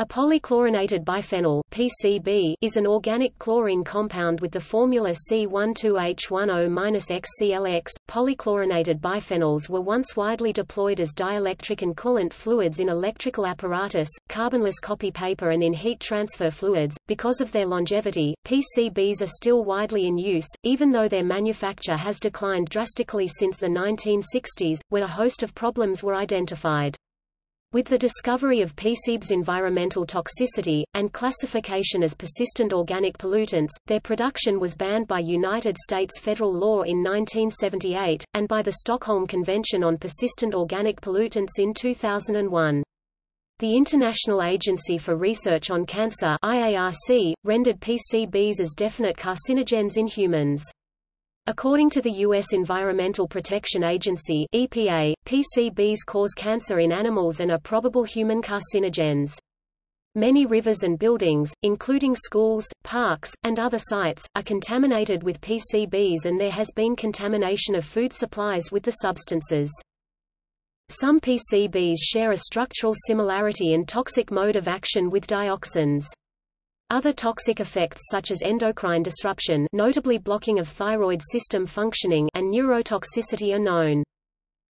A polychlorinated biphenyl (PCB) is an organic chlorine compound with the formula C12H10-XClX. Polychlorinated biphenyls were once widely deployed as dielectric and coolant fluids in electrical apparatus, carbonless copy paper and in heat transfer fluids. Because of their longevity, PCBs are still widely in use, even though their manufacture has declined drastically since the 1960s, when a host of problems were identified. With the discovery of PCBs' environmental toxicity, and classification as persistent organic pollutants, their production was banned by United States federal law in 1978, and by the Stockholm Convention on Persistent Organic Pollutants in 2001. The International Agency for Research on Cancer IARC, rendered PCBs as definite carcinogens in humans. According to the U.S. Environmental Protection Agency EPA, PCBs cause cancer in animals and are probable human carcinogens. Many rivers and buildings, including schools, parks, and other sites, are contaminated with PCBs and there has been contamination of food supplies with the substances. Some PCBs share a structural similarity and toxic mode of action with dioxins. Other toxic effects such as endocrine disruption notably blocking of thyroid system functioning and neurotoxicity are known.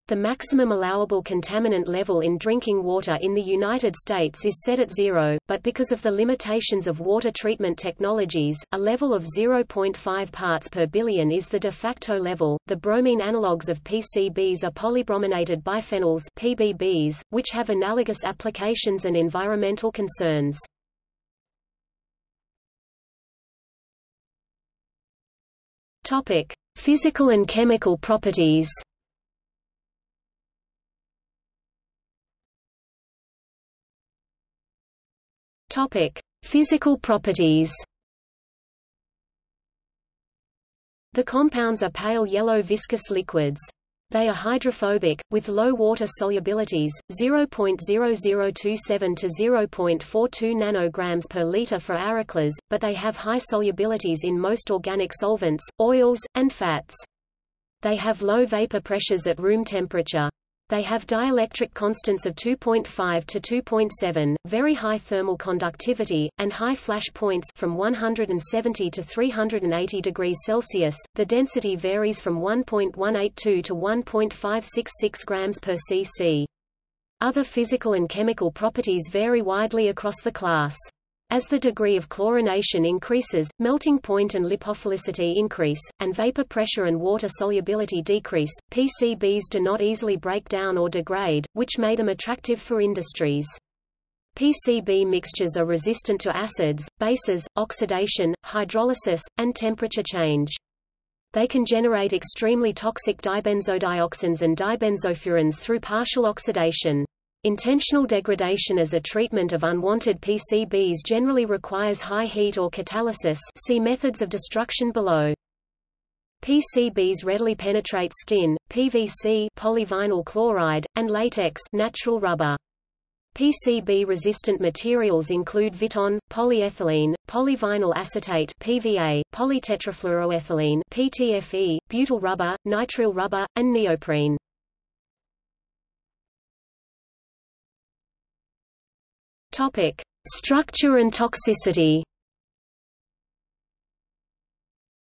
The maximum allowable contaminant level in drinking water in the United States is set at zero, but because of the limitations of water treatment technologies, a level of 0.5 parts per billion is the de facto level. The bromine analogues of PCBs are polybrominated biphenyls (PBBs), which have analogous applications and environmental concerns. Topic: Physical and chemical properties. Topic: Physical properties. The compounds are pale yellow viscous liquids. They are hydrophobic, with low water solubilities, 0.0027 to 0.42 nanograms per liter for Aroclors, but they have high solubilities in most organic solvents, oils, and fats. They have low vapor pressures at room temperature. They have dielectric constants of 2.5 to 2.7, very high thermal conductivity, and high flash points from 170 to 380 degrees Celsius. The density varies from 1.182 to 1.566 grams per cc. Other physical and chemical properties vary widely across the class. As the degree of chlorination increases, melting point and lipophilicity increase, and vapor pressure and water solubility decrease, PCBs do not easily break down or degrade, which made them attractive for industries. PCB mixtures are resistant to acids, bases, oxidation, hydrolysis, and temperature change. They can generate extremely toxic dibenzodioxins and dibenzofurans through partial oxidation. Intentional degradation as a treatment of unwanted PCBs generally requires high heat or catalysis see methods of destruction below. PCBs readily penetrate skin, PVC polyvinyl chloride, and latex natural rubber. PCB-resistant materials include Viton, polyethylene, polyvinyl acetate PVA, polytetrafluoroethylene PTFE, butyl rubber, nitrile rubber, and neoprene. Topic: Structure and toxicity.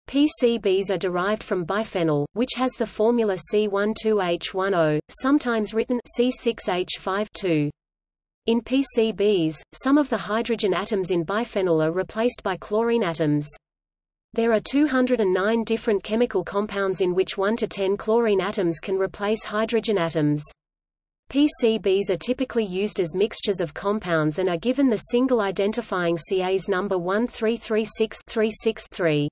PCBs are derived from biphenyl, which has the formula C12H10, sometimes written C6H5 In PCBs, some of the hydrogen atoms in biphenyl are replaced by chlorine atoms. There are 209 different chemical compounds in which 1 to 10 chlorine atoms can replace hydrogen atoms. PCBs are typically used as mixtures of compounds and are given the single identifying CAs number 1336-36-3.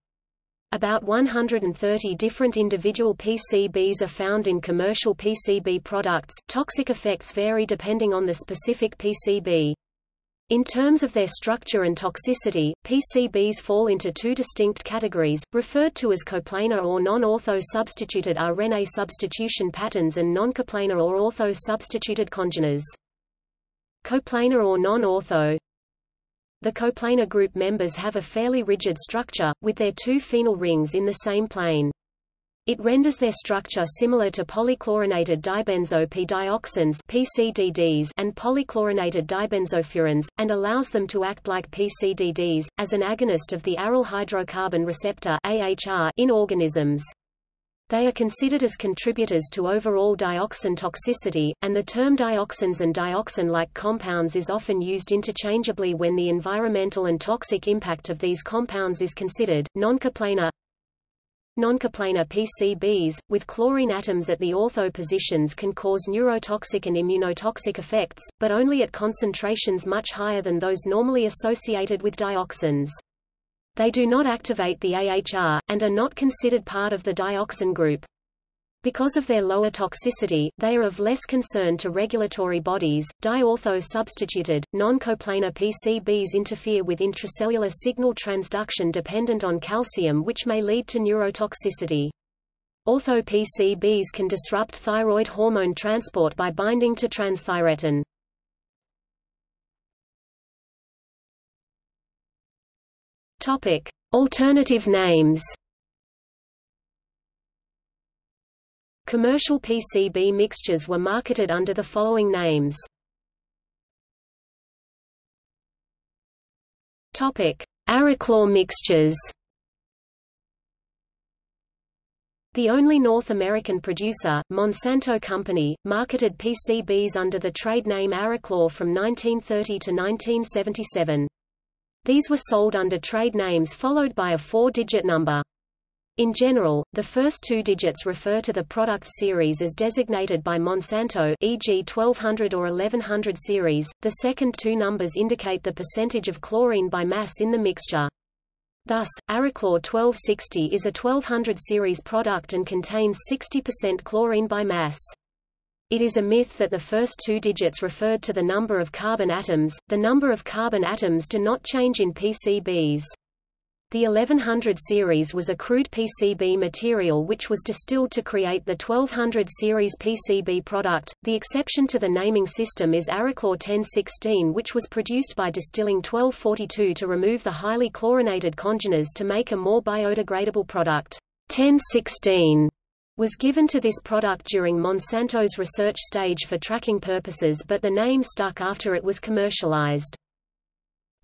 About 130 different individual PCBs are found in commercial PCB products. Toxic effects vary depending on the specific PCB. In terms of their structure and toxicity, PCBs fall into two distinct categories, referred to as coplanar or non-ortho-substituted arene substitution patterns and non-coplanar or ortho-substituted congeners. Coplanar or non-ortho The coplanar group members have a fairly rigid structure, with their two phenyl rings in the same plane. It renders their structure similar to polychlorinated dibenzo P-dioxins PCDDs and polychlorinated dibenzofurans, and allows them to act like PCDDs, as an agonist of the aryl hydrocarbon receptor AHR in organisms. They are considered as contributors to overall dioxin toxicity, and the term dioxins and dioxin-like compounds is often used interchangeably when the environmental and toxic impact of these compounds is considered. Noncoplanar Noncoplanar PCBs, with chlorine atoms at the ortho positions can cause neurotoxic and immunotoxic effects, but only at concentrations much higher than those normally associated with dioxins. They do not activate the AHR, and are not considered part of the dioxin group. Because of their lower toxicity, they are of less concern to regulatory bodies. Diortho-substituted, non-coplanar PCBs interfere with intracellular signal transduction dependent on calcium which may lead to neurotoxicity. Ortho-PCBs can disrupt thyroid hormone transport by binding to transthyretin. Alternative names. Commercial PCB mixtures were marketed under the following names. Topic: Aroclor mixtures. The only North American producer, Monsanto Company, marketed PCBs under the trade name Aroclor from 1930 to 1977. These were sold under trade names followed by a four-digit number. In general, the first two digits refer to the product series as designated by Monsanto e.g. 1200 or 1100 series, the second two numbers indicate the percentage of chlorine by mass in the mixture. Thus, Aroclor 1260 is a 1200 series product and contains 60% chlorine by mass. It is a myth that the first two digits referred to the number of carbon atoms. The number of carbon atoms do not change in PCBs. The 1100 series was a crude PCB material which was distilled to create the 1200 series PCB product. The exception to the naming system is Aroclor 1016 which was produced by distilling 1242 to remove the highly chlorinated congeners to make a more biodegradable product. 1016 was given to this product during Monsanto's research stage for tracking purposes but the name stuck after it was commercialized.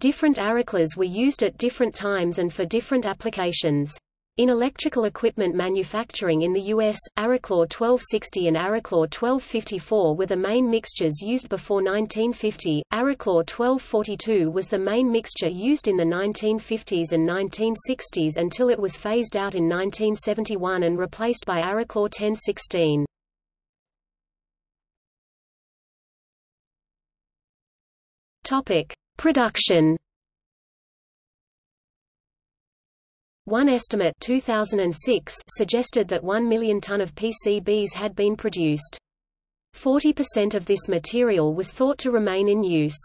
Different Aroclors were used at different times and for different applications. In electrical equipment manufacturing in the U.S., Aroclor 1260 and Aroclor 1254 were the main mixtures used before 1950. Aroclor 1242 was the main mixture used in the 1950s and 1960s until it was phased out in 1971 and replaced by Aroclor 1016. Topic: Production One estimate 2006 suggested that 1 million ton of PCBs had been produced. 40% of this material was thought to remain in use.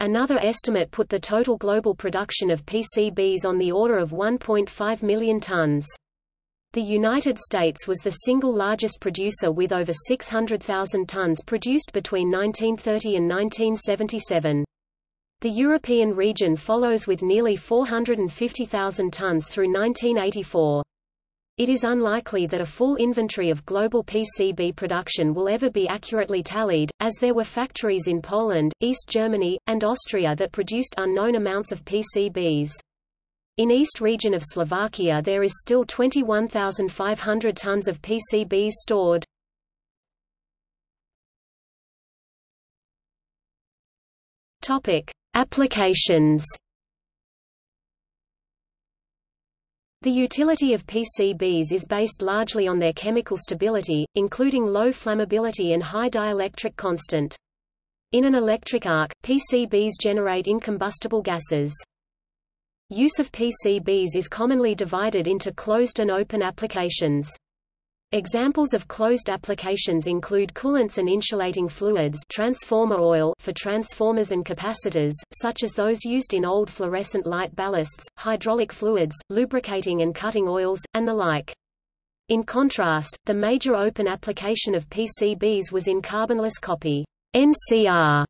Another estimate put the total global production of PCBs on the order of 1.5 million tons. The United States was the single largest producer with over 600,000 tons produced between 1930 and 1977. The European region follows with nearly 450,000 tons through 1984. It is unlikely that a full inventory of global PCB production will ever be accurately tallied, as there were factories in Poland, East Germany, and Austria that produced unknown amounts of PCBs. In East region of Slovakia there is still 21,500 tons of PCBs stored. Topic: Applications The utility of PCBs is based largely on their chemical stability, including low flammability and high dielectric constant. In an electric arc, PCBs generate incombustible gases. Use of PCBs is commonly divided into closed and open applications. Examples of closed applications include coolants and insulating fluids transformer oil for transformers and capacitors, such as those used in old fluorescent light ballasts, hydraulic fluids, lubricating and cutting oils, and the like. In contrast, the major open application of PCBs was in carbonless copy NCR,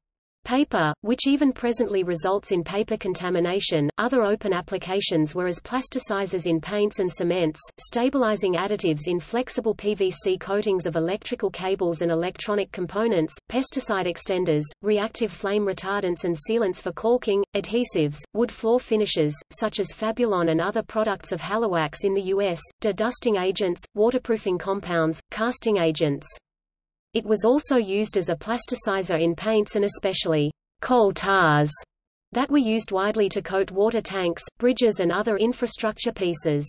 Paper, which even presently results in paper contamination. Other open applications were as plasticizers in paints and cements, stabilizing additives in flexible PVC coatings of electrical cables and electronic components, pesticide extenders, reactive flame retardants and sealants for caulking, adhesives, wood floor finishes, such as Fabulon and other products of Halowax in the U.S., de-dusting agents, waterproofing compounds, casting agents. It was also used as a plasticizer in paints and especially coal tars that were used widely to coat water tanks, bridges and other infrastructure pieces.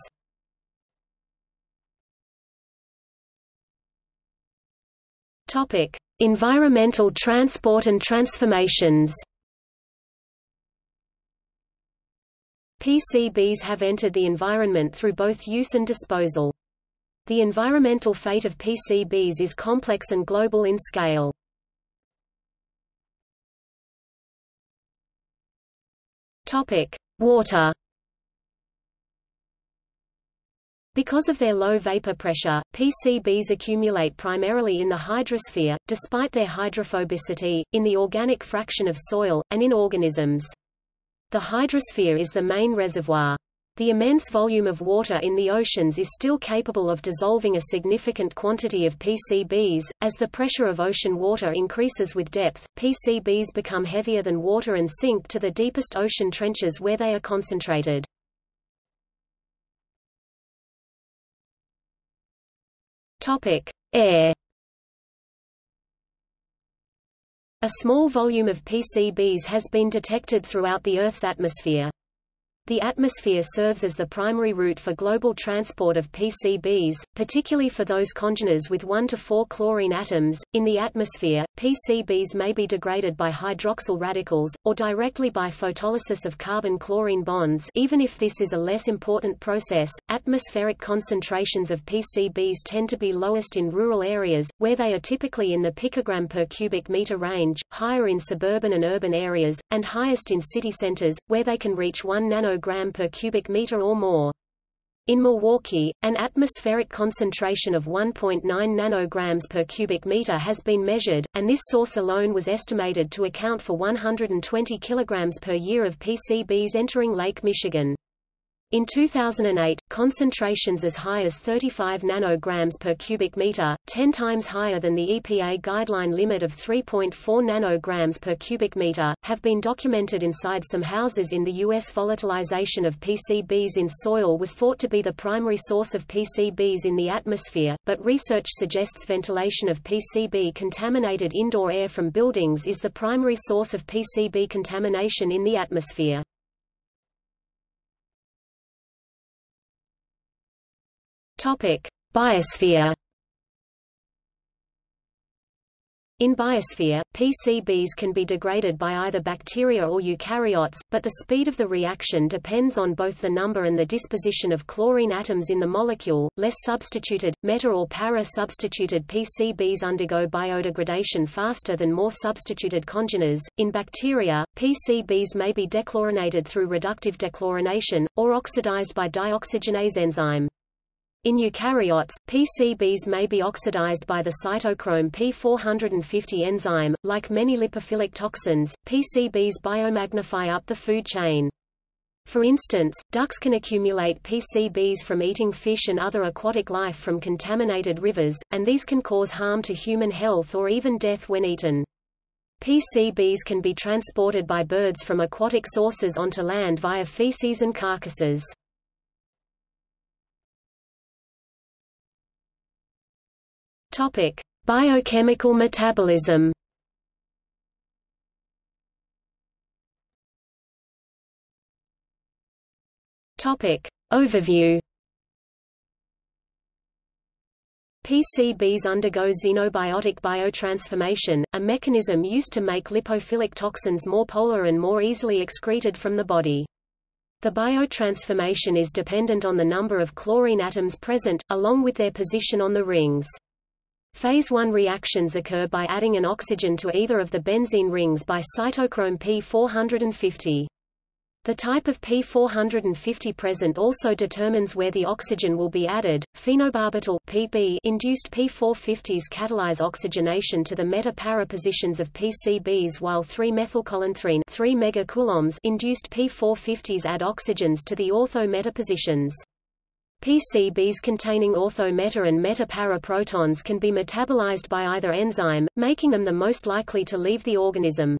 Topic: Environmental transport and transformations. PCBs have entered the environment through both use and disposal. The environmental fate of PCBs is complex and global in scale. Topic: Water. Because of their low vapor pressure, PCBs accumulate primarily in the hydrosphere, despite their hydrophobicity, in the organic fraction of soil, and in organisms. The hydrosphere is the main reservoir. The immense volume of water in the oceans is still capable of dissolving a significant quantity of PCBs. As the pressure of ocean water increases with depth, PCBs become heavier than water and sink to the deepest ocean trenches where they are concentrated. Topic: Air. A small volume of PCBs has been detected throughout the Earth's atmosphere. The atmosphere serves as the primary route for global transport of PCBs, particularly for those congeners with 1 to 4 chlorine atoms. In the atmosphere, PCBs may be degraded by hydroxyl radicals, or directly by photolysis of carbon-chlorine bonds even if this is a less important process. Atmospheric concentrations of PCBs tend to be lowest in rural areas, where they are typically in the picogram per cubic meter range, higher in suburban and urban areas, and highest in city centers, where they can reach 1 nanogram per cubic meter or more. In Milwaukee, an atmospheric concentration of 1.9 nanograms per cubic meter has been measured, and this source alone was estimated to account for 120 kilograms per year of PCBs entering Lake Michigan. In 2008, concentrations as high as 35 nanograms per cubic meter, 10 times higher than the EPA guideline limit of 3.4 nanograms per cubic meter, have been documented inside some houses in the U.S. Volatilization of PCBs in soil was thought to be the primary source of PCBs in the atmosphere, but research suggests ventilation of PCB-contaminated indoor air from buildings is the primary source of PCB contamination in the atmosphere. Topic: Biosphere In biosphere, PCBs can be degraded by either bacteria or eukaryotes, but the speed of the reaction depends on both the number and the disposition of chlorine atoms in the molecule. Less substituted, meta or para-substituted PCBs undergo biodegradation faster than more substituted congeners. In bacteria, PCBs may be dechlorinated through reductive dechlorination, or oxidized by dioxygenase enzyme. In eukaryotes, PCBs may be oxidized by the cytochrome P450 enzyme. Like many lipophilic toxins, PCBs biomagnify up the food chain. For instance, ducks can accumulate PCBs from eating fish and other aquatic life from contaminated rivers, and these can cause harm to human health or even death when eaten. PCBs can be transported by birds from aquatic sources onto land via feces and carcasses. Topic: Biochemical metabolism. Topic: Overview. PCBs undergo xenobiotic biotransformation, a mechanism used to make lipophilic toxins more polar and more easily excreted from the body. The biotransformation is dependent on the number of chlorine atoms present, along with their position on the rings. Phase 1 reactions occur by adding an oxygen to either of the benzene rings by cytochrome P450. The type of P450 present also determines where the oxygen will be added. Phenobarbital (PB) induced P450s catalyze oxygenation to the meta-para positions of PCBs, while 3-methylcholanthrene 3 megacoulombs induced P450s add oxygens to the ortho-meta positions. PCBs containing ortho-meta and meta-para protons can be metabolized by either enzyme, making them the most likely to leave the organism.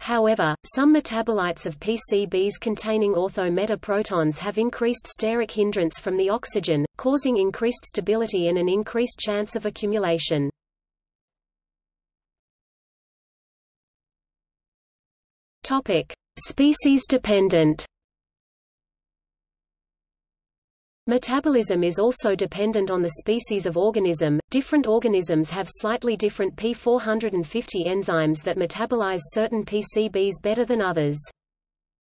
However, some metabolites of PCBs containing ortho-meta protons have increased steric hindrance from the oxygen, causing increased stability and an increased chance of accumulation. Topic: Species dependent. Metabolism is also dependent on the species of organism. Different organisms have slightly different P450 enzymes that metabolize certain PCBs better than others.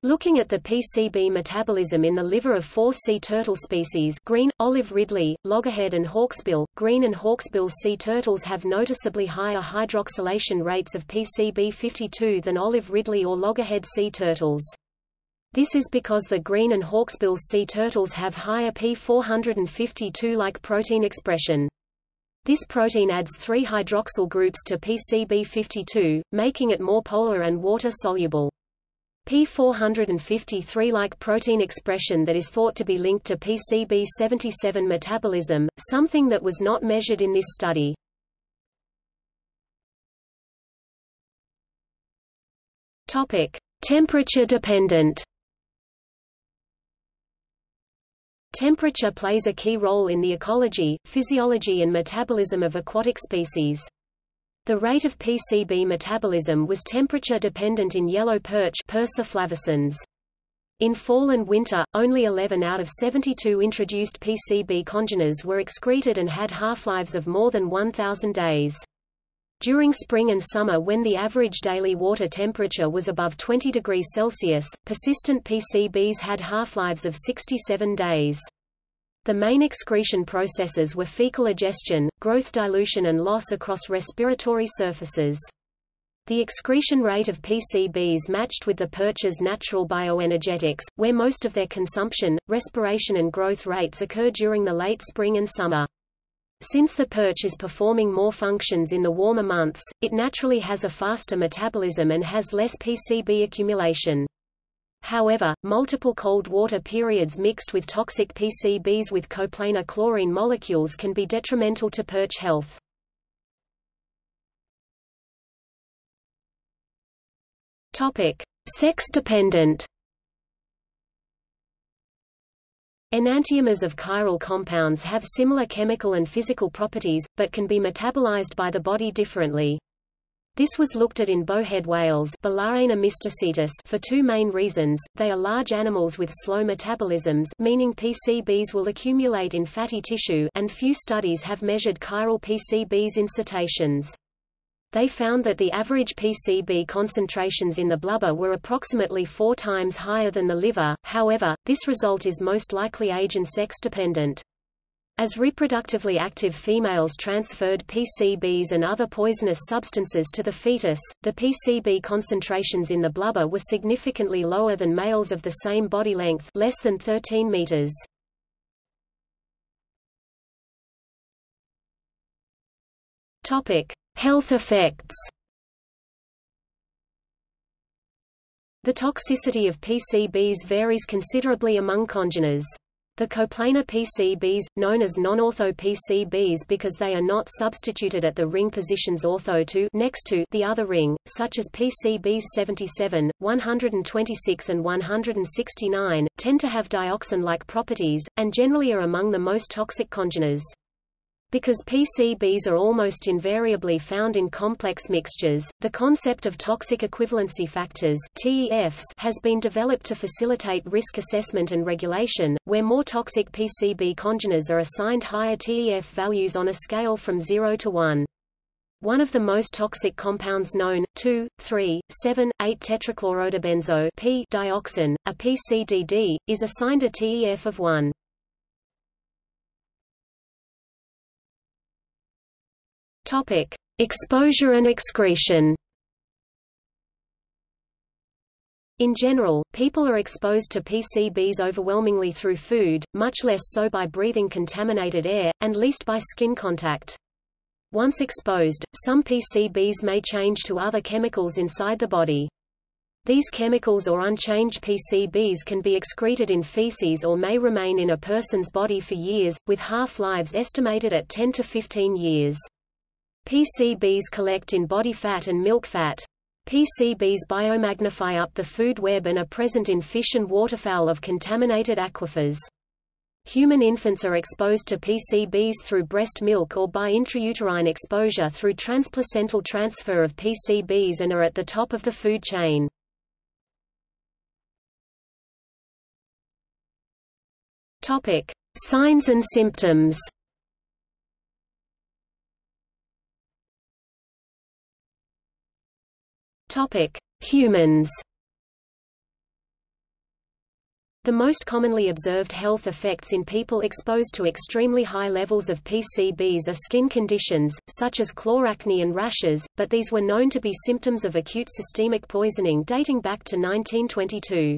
Looking at the PCB metabolism in the liver of four sea turtle species green, olive ridley, loggerhead and hawksbill, green and hawksbill sea turtles have noticeably higher hydroxylation rates of PCB52 than olive ridley or loggerhead sea turtles. This is because the green and hawksbill sea turtles have higher P452-like protein expression. This protein adds three hydroxyl groups to PCB52, making it more polar and water-soluble. P453-like protein expression that is thought to be linked to PCB77 metabolism, something that was not measured in this study. Topic: Temperature dependent. Temperature plays a key role in the ecology, physiology and metabolism of aquatic species. The rate of PCB metabolism was temperature-dependent in yellow perch. In fall and winter, only 11 out of 72 introduced PCB congeners were excreted and had half-lives of more than 1,000 days. During spring and summer when the average daily water temperature was above 20 degrees Celsius, persistent PCBs had half-lives of 67 days. The main excretion processes were fecal egestion, growth dilution and loss across respiratory surfaces. The excretion rate of PCBs matched with the perch's natural bioenergetics, where most of their consumption, respiration and growth rates occur during the late spring and summer. Since the perch is performing more functions in the warmer months, it naturally has a faster metabolism and has less PCB accumulation. However, multiple cold water periods mixed with toxic PCBs with coplanar chlorine molecules can be detrimental to perch health. Topic: Sex-dependent. Enantiomers of chiral compounds have similar chemical and physical properties, but can be metabolized by the body differently. This was looked at in bowhead whales for two main reasons, they are large animals with slow metabolisms meaning PCBs will accumulate in fatty tissue and few studies have measured chiral PCBs in cetaceans. They found that the average PCB concentrations in the blubber were approximately four times higher than the liver, however, this result is most likely age and sex dependent. As reproductively active females transferred PCBs and other poisonous substances to the fetus, the PCB concentrations in the blubber were significantly lower than males of the same body length less than 13 meters. Topic: Health effects The toxicity of PCBs varies considerably among congeners. The coplanar PCBs, known as non-ortho PCBs because they are not substituted at the ring positions ortho to next to the other ring, such as PCBs 77, 126 and 169, tend to have dioxin-like properties, and generally are among the most toxic congeners. Because PCBs are almost invariably found in complex mixtures, the concept of toxic equivalency factors TEFs has been developed to facilitate risk assessment and regulation, where more toxic PCB congeners are assigned higher TEF values on a scale from 0 to 1. One of the most toxic compounds known, 2, 3, 7, 8 tetrachlorodibenzo P dioxin, a PCDD, is assigned a TEF of 1. Topic: Exposure and excretion. In general, people are exposed to PCBs overwhelmingly through food, much less so by breathing contaminated air, and least by skin contact. Once exposed, some PCBs may change to other chemicals inside the body. These chemicals or unchanged PCBs can be excreted in feces or may remain in a person's body for years, with half-lives estimated at 10 to 15 years. PCBs collect in body fat and milk fat. PCBs biomagnify up the food web and are present in fish and waterfowl of contaminated aquifers. Human infants are exposed to PCBs through breast milk or by intrauterine exposure through transplacental transfer of PCBs and are at the top of the food chain. Topic: Signs and symptoms. Topic: Humans. The most commonly observed health effects in people exposed to extremely high levels of PCBs are skin conditions, such as chloracne and rashes, but these were known to be symptoms of acute systemic poisoning dating back to 1922.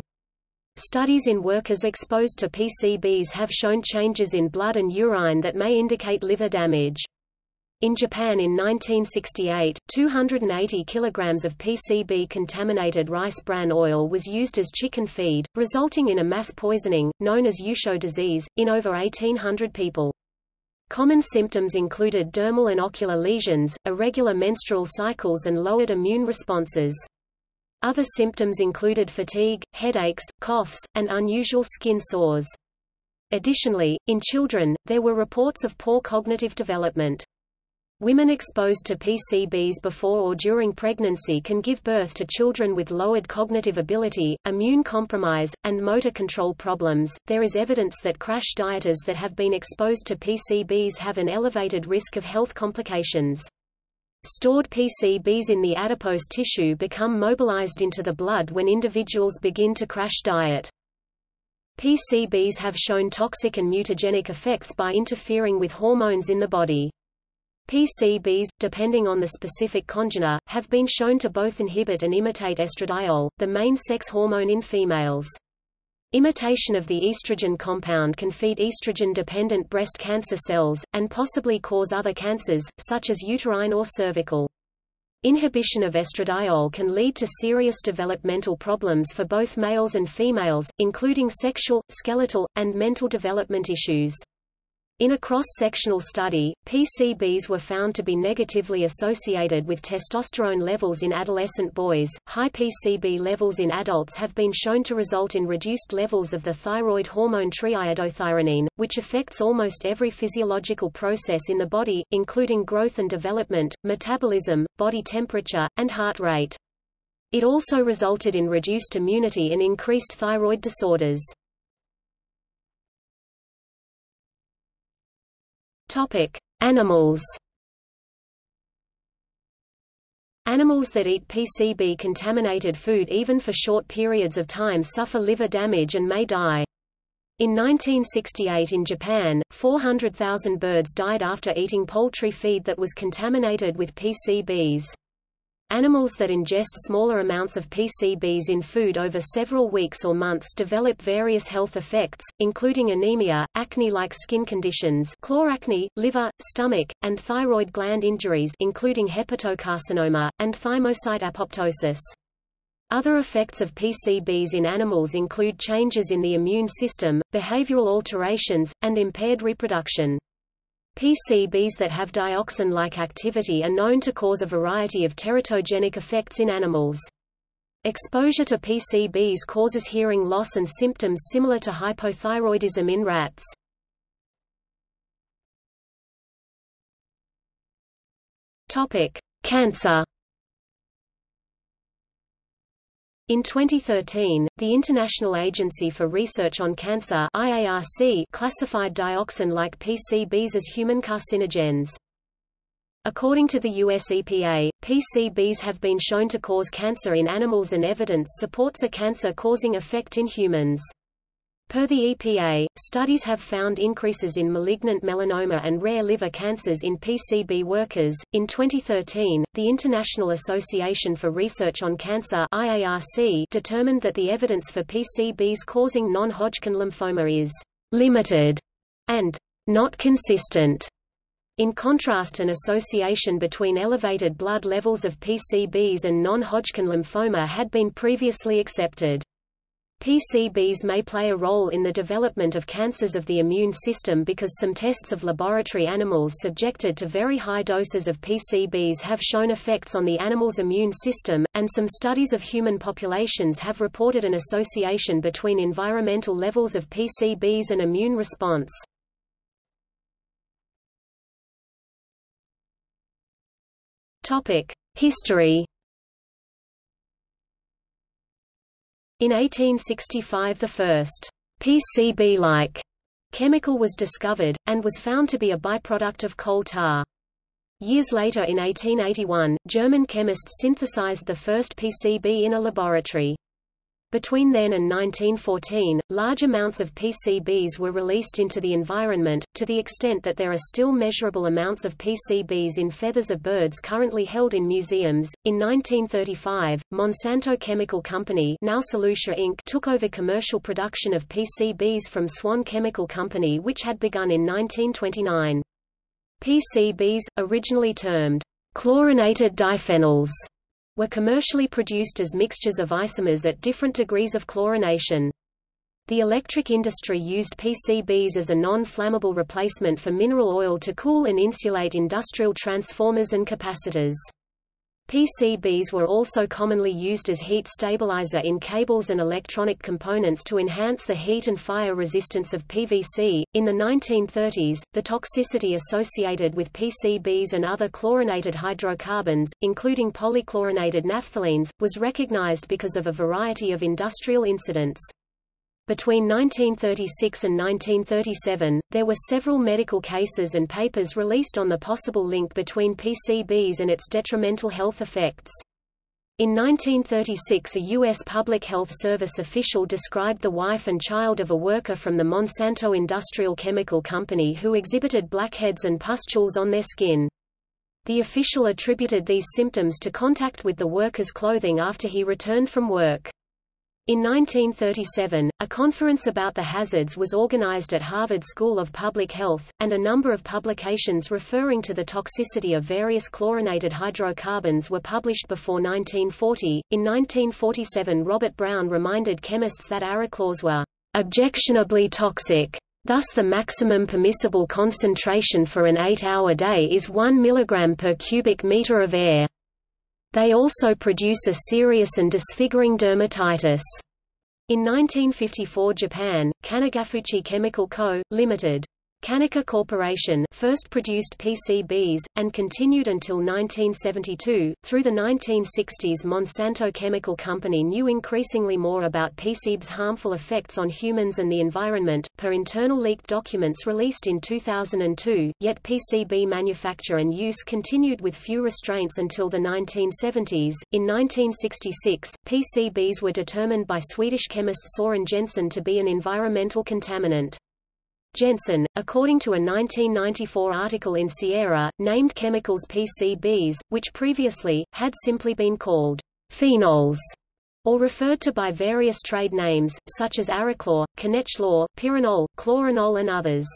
Studies in workers exposed to PCBs have shown changes in blood and urine that may indicate liver damage. In Japan in 1968, 280 kilograms of PCB-contaminated rice bran oil was used as chicken feed, resulting in a mass poisoning, known as Yusho disease, in over 1,800 people. Common symptoms included dermal and ocular lesions, irregular menstrual cycles and lowered immune responses. Other symptoms included fatigue, headaches, coughs, and unusual skin sores. Additionally, in children, there were reports of poor cognitive development. Women exposed to PCBs before or during pregnancy can give birth to children with lowered cognitive ability, immune compromise, and motor control problems. There is evidence that crash dieters that have been exposed to PCBs have an elevated risk of health complications. Stored PCBs in the adipose tissue become mobilized into the blood when individuals begin to crash diet. PCBs have shown toxic and mutagenic effects by interfering with hormones in the body. PCBs, depending on the specific congener, have been shown to both inhibit and imitate estradiol, the main sex hormone in females. Imitation of the estrogen compound can feed estrogen-dependent breast cancer cells, and possibly cause other cancers, such as uterine or cervical. Inhibition of estradiol can lead to serious developmental problems for both males and females, including sexual, skeletal, and mental development issues. In a cross-sectional study, PCBs were found to be negatively associated with testosterone levels in adolescent boys. High PCB levels in adults have been shown to result in reduced levels of the thyroid hormone triiodothyronine, which affects almost every physiological process in the body, including growth and development, metabolism, body temperature, and heart rate. It also resulted in reduced immunity and increased thyroid disorders. Topic: Animals. Animals that eat PCB-contaminated food even for short periods of time suffer liver damage and may die. In 1968 in Japan, 400,000 birds died after eating poultry feed that was contaminated with PCBs. Animals that ingest smaller amounts of PCBs in food over several weeks or months develop various health effects, including anemia, acne-like skin conditions chloracne, liver, stomach, and thyroid gland injuries including hepatocarcinoma, and thymocyte apoptosis. Other effects of PCBs in animals include changes in the immune system, behavioral alterations, and impaired reproduction. PCBs that have dioxin-like activity are known to cause a variety of teratogenic effects in animals. Exposure to PCBs causes hearing loss and symptoms similar to hypothyroidism in rats. Topic: Cancer In 2013, the International Agency for Research on Cancer IARC classified dioxin-like PCBs as human carcinogens. According to the US EPA, PCBs have been shown to cause cancer in animals and evidence supports a cancer-causing effect in humans. Per the EPA, studies have found increases in malignant melanoma and rare liver cancers in PCB workers. In 2013, the International Association for Research on Cancer (IARC) determined that the evidence for PCBs causing non-Hodgkin lymphoma is limited and not consistent. In contrast an association between elevated blood levels of PCBs and non-Hodgkin lymphoma had been previously accepted. PCBs may play a role in the development of cancers of the immune system because some tests of laboratory animals subjected to very high doses of PCBs have shown effects on the animal's immune system, and some studies of human populations have reported an association between environmental levels of PCBs and immune response. History In 1865 the first PCB-like chemical was discovered, and was found to be a byproduct of coal tar. Years later in 1881, German chemists synthesized the first PCB in a laboratory. Between then and 1914, large amounts of PCBs were released into the environment, to the extent that there are still measurable amounts of PCBs in feathers of birds currently held in museums. In 1935, Monsanto Chemical Company now Solutia Inc. took over commercial production of PCBs from Swan Chemical Company which had begun in 1929. PCBs, originally termed chlorinated diphenyls, were commercially produced as mixtures of isomers at different degrees of chlorination. The electric industry used PCBs as a non-flammable replacement for mineral oil to cool and insulate industrial transformers and capacitors. PCBs were also commonly used as heat stabilizer in cables and electronic components to enhance the heat and fire resistance of PVC. In the 1930s, the toxicity associated with PCBs and other chlorinated hydrocarbons, including polychlorinated naphthalenes, was recognized because of a variety of industrial incidents. Between 1936 and 1937, there were several medical cases and papers released on the possible link between PCBs and its detrimental health effects. In 1936 a U.S. Public Health Service official described the wife and child of a worker from the Monsanto Industrial Chemical Company who exhibited blackheads and pustules on their skin. The official attributed these symptoms to contact with the worker's clothing after he returned from work. In 1937, a conference about the hazards was organized at Harvard School of Public Health, and a number of publications referring to the toxicity of various chlorinated hydrocarbons were published before 1940. In 1947, Robert Brown reminded chemists that Aroclors were objectionably toxic. Thus the maximum permissible concentration for an 8-hour day is 1 mg per cubic meter of air. They also produce a serious and disfiguring dermatitis. In 1954 Japan, Kanegafuchi Chemical Co., Ltd. Kaneka Corporation first produced PCBs, and continued until 1972. Through the 1960s Monsanto Chemical Company knew increasingly more about PCBs' harmful effects on humans and the environment, per internal leaked documents released in 2002, yet PCB manufacture and use continued with few restraints until the 1970s. In 1966, PCBs were determined by Swedish chemist Soren Jensen to be an environmental contaminant. Jensen, according to a 1994 article in Sierra, named chemicals PCBs, which previously, had simply been called phenols, or referred to by various trade names, such as Aroclor, Kanechlor, Pyranol, Chloranol and others.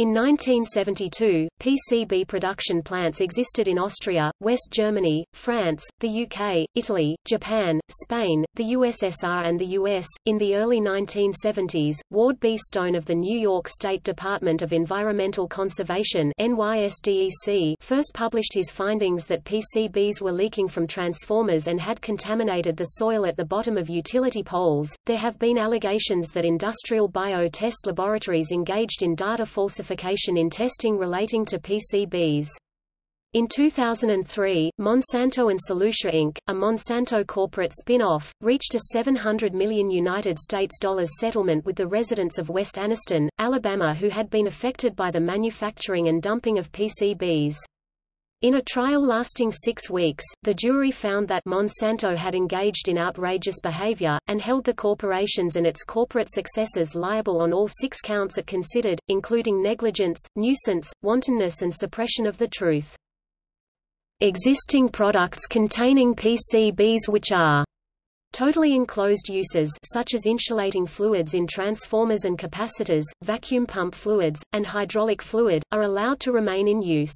In 1972, PCB production plants existed in Austria, West Germany, France, the UK, Italy, Japan, Spain, the USSR and the US. In the early 1970s, Ward B. Stone of the New York State Department of Environmental Conservation NYSDEC first published his findings that PCBs were leaking from transformers and had contaminated the soil at the bottom of utility poles. There have been allegations that industrial bio-test laboratories engaged in data falsification in testing relating to PCBs. In 2003, Monsanto and Solutia Inc., a Monsanto corporate spin-off, reached a 700 million United States dollars settlement with the residents of West Anniston, Alabama who had been affected by the manufacturing and dumping of PCBs. In a trial lasting six weeks, the jury found that Monsanto had engaged in outrageous behavior, and held the corporations and its corporate successors liable on all six counts it considered, including negligence, nuisance, wantonness and suppression of the truth. Existing products containing PCBs which are Totally enclosed uses such as insulating fluids in transformers and capacitors, vacuum pump fluids, and hydraulic fluid, are allowed to remain in use.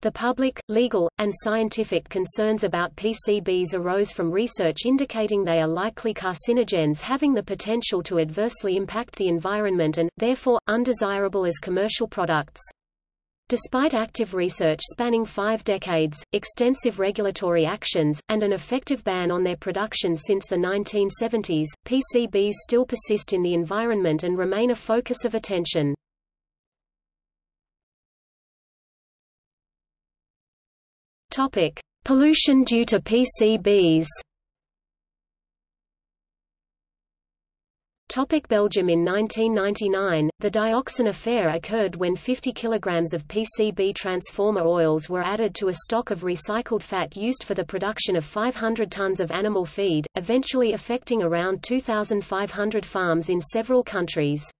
The public, legal, and scientific concerns about PCBs arose from research indicating they are likely carcinogens having the potential to adversely impact the environment and, therefore, undesirable as commercial products. Despite active research spanning five decades, extensive regulatory actions, and an effective ban on their production since the 1970s, PCBs still persist in the environment and remain a focus of attention. Topic: Pollution due to PCBs. Topic Belgium In 1999, the dioxin affair occurred when 50 kg of PCB transformer oils were added to a stock of recycled fat used for the production of 500 tons of animal feed, eventually affecting around 2,500 farms in several countries.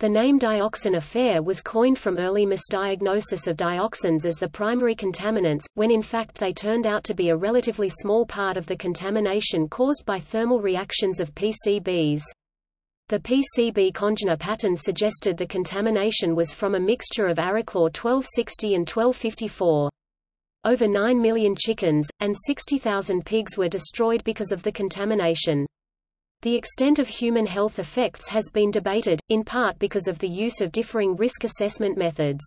The name dioxin affair was coined from early misdiagnosis of dioxins as the primary contaminants, when in fact they turned out to be a relatively small part of the contamination caused by thermal reactions of PCBs. The PCB congener pattern suggested the contamination was from a mixture of Aroclor 1260 and 1254. Over 9 million chickens, and 60,000 pigs were destroyed because of the contamination. The extent of human health effects has been debated, in part because of the use of differing risk assessment methods.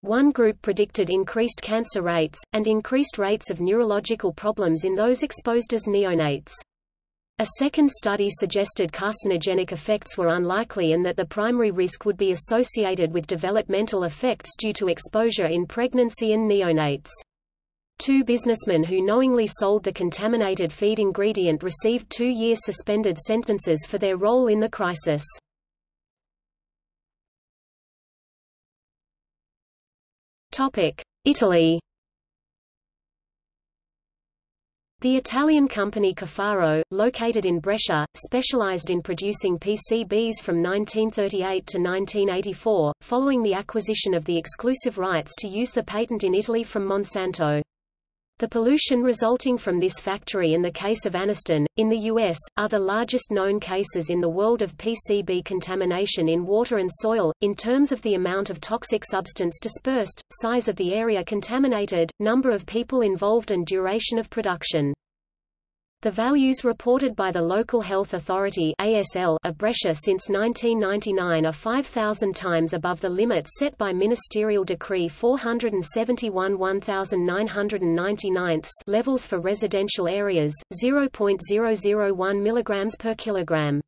One group predicted increased cancer rates, and increased rates of neurological problems in those exposed as neonates. A second study suggested carcinogenic effects were unlikely and that the primary risk would be associated with developmental effects due to exposure in pregnancy and neonates. Two businessmen who knowingly sold the contaminated feed ingredient received two-year suspended sentences for their role in the crisis. Italy The Italian company Caffaro, located in Brescia, specialized in producing PCBs from 1938 to 1984, following the acquisition of the exclusive rights to use the patent in Italy from Monsanto. The pollution resulting from this factory and the case of Anniston, in the U.S., are the largest known cases in the world of PCB contamination in water and soil, in terms of the amount of toxic substance dispersed, size of the area contaminated, number of people involved and duration of production. The values reported by the local health authority ASL of Brescia since 1999 are 5,000 times above the limit set by Ministerial Decree 471 1999 levels for residential areas, 0.001 mg per kilogram.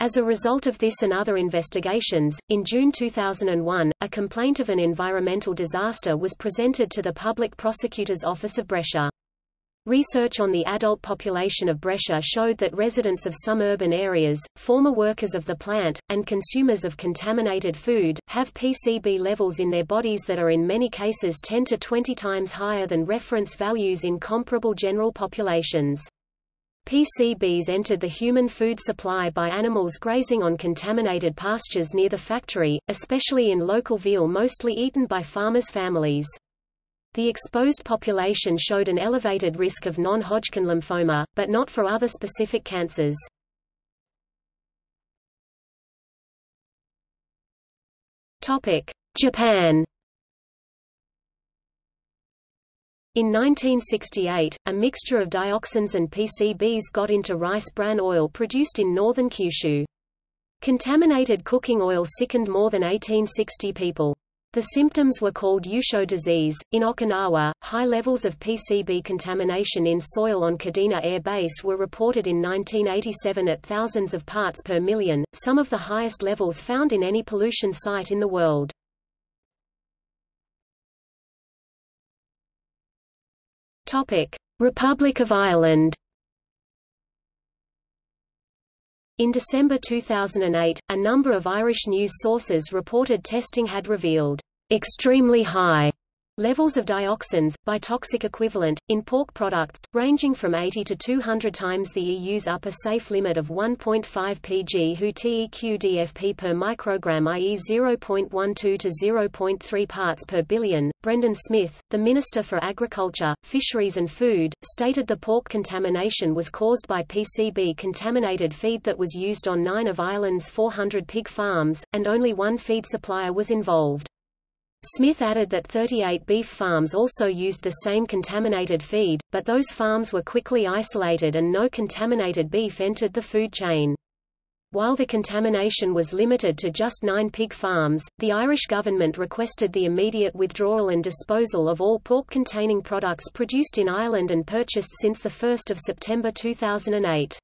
As a result of this and other investigations, in June 2001, a complaint of an environmental disaster was presented to the Public Prosecutor's Office of Brescia. Research on the adult population of Brescia showed that residents of some urban areas, former workers of the plant, and consumers of contaminated food, have PCB levels in their bodies that are in many cases 10 to 20 times higher than reference values in comparable general populations. PCBs entered the human food supply by animals grazing on contaminated pastures near the factory, especially in local veal mostly eaten by farmers' families. The exposed population showed an elevated risk of non-Hodgkin lymphoma, but not for other specific cancers. Japan In 1968, a mixture of dioxins and PCBs got into rice bran oil produced in northern Kyushu. Contaminated cooking oil sickened more than 1860 people. The symptoms were called Yusho disease. In Okinawa, high levels of PCB contamination in soil on Kadena Air Base were reported in 1987 at thousands of parts per million, some of the highest levels found in any pollution site in the world. Topic: Republic of Ireland. In December 2008, a number of Irish news sources reported testing had revealed extremely high Levels of dioxins, by toxic equivalent, in pork products, ranging from 80 to 200 times the EU's upper safe limit of 1.5 pg Hu TEQ DFP per microgram i.e. 0.12 to 0.3 parts per billion. Brendan Smith, the Minister for Agriculture, Fisheries and Food, stated the pork contamination was caused by PCB-contaminated feed that was used on nine of Ireland's 400 pig farms, and only one feed supplier was involved. Smith added that 38 beef farms also used the same contaminated feed, but those farms were quickly isolated and no contaminated beef entered the food chain. While the contamination was limited to just nine pig farms, the Irish government requested the immediate withdrawal and disposal of all pork-containing products produced in Ireland and purchased since 1 September 2008.